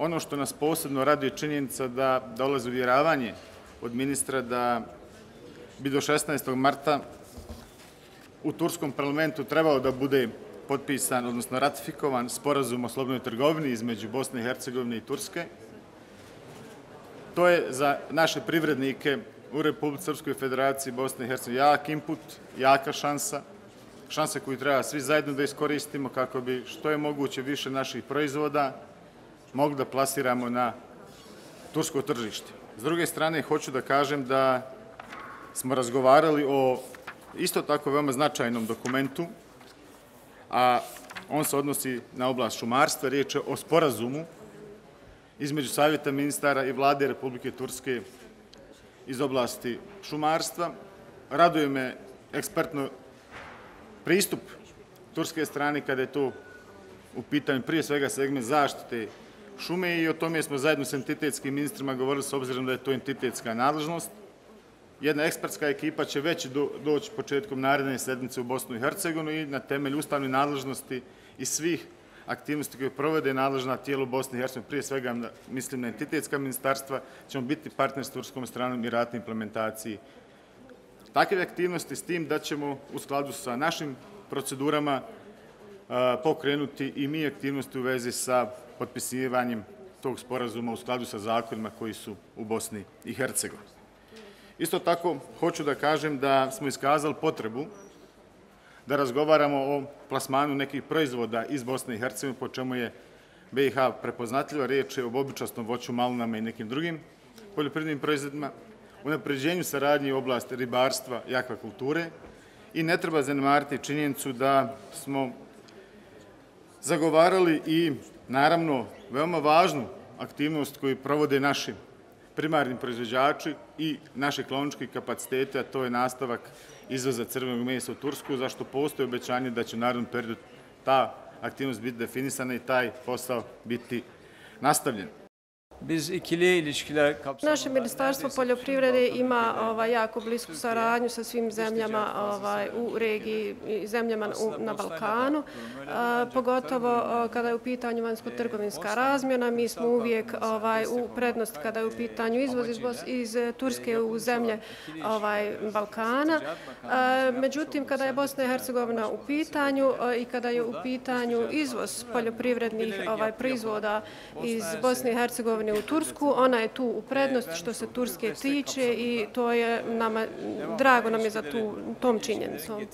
ono što nas posebno raduje činjenica da dolaze uvjeravanje od ministra da bi do 16. marta u Turskom parlamentu trebao da bude potpisan, odnosno ratifikovan sporazum o slobodnoj trgovini između Bosne i Hercegovine i Turske. To je za naše privrednike u Republike Srpskoj federaciji Bosne i Hercegovine jak input, jaka šansa, šansa koju treba svi zajedno da iskoristimo kako bi što je moguće više naših proizvoda mogli da plasiramo na tursko tržište. S druge strane, hoću da kažem da smo razgovarali o isto tako veoma značajnom dokumentu, a on se odnosi na oblast šumarstva. Riječ je o sporazumu između Savjeta ministara i vlade Republike Turske iz oblasti šumarstva. Raduje me ekspertno pristup turske strane kada je to u pitanju prije svega segment zaštite šume i o tome smo zajedno s entitetskim ministrima govorili s obzirom da je to entitetska nadležnost. Jedna ekspertska ekipa će već doći početkom naredne sedmice u Bosnu i Hercegovinu i na temelju ustavne nadležnosti i svih aktivnosti koje provede nadležna tijelo Bosne i Hercegovine, prije svega mislim na entitetska ministarstva, ćemo biti partner s turskom stranom i ratne implementaciji takve aktivnosti s tim da ćemo u skladu sa našim procedurama pokrenuti i mi aktivnosti u vezi sa potpisivanjem tog sporazuma u skladu sa zakonima koji su u Bosni i Hercegovini. Isto tako, hoću da kažem da smo iskazali potrebu da razgovaramo o plasmanu nekih proizvoda iz Bosne i Hercegovine, po čemu je BiH prepoznatljiva. Riječ je o običasnom voću, malunama i nekim drugim poljoprivrednim proizvodima, u napređenju saradnje u oblasti ribarstva i akvakulture i ne treba zanemariti činjenicu da smo zagovarali i, naravno, veoma važnu aktivnost koju provode naši primarni proizvođači i naše kloničke kapacitete, a to je nastavak izvoza crvenog mesa u Tursku, zašto postoje obećanje da će u narodnom periodu ta aktivnost biti definisana i taj posao biti nastavljen. Biz ikili ilişkiler kapsamında... Naše ministarstvo poljoprivrede ima ovaj, jako blisku saradnju sa svim zemljama ovaj, u regiji i zemljama u, na Balkanu. A, pogotovo kada je u pitanju vanjsko-trgovinska razmjena, mi smo uvijek ovaj, u prednost kada je u pitanju izvoz iz, iz Turske u zemlje ovaj, Balkana. A, međutim, kada je Bosna i Hercegovina u pitanju i kada je u pitanju izvoz poljoprivrednih ovaj, proizvoda iz Bosne i Hercegovine u Tursku. Ona je tu u prednost što se Turske tiče i to je nama, drago nam je za tu, tom činjenicom.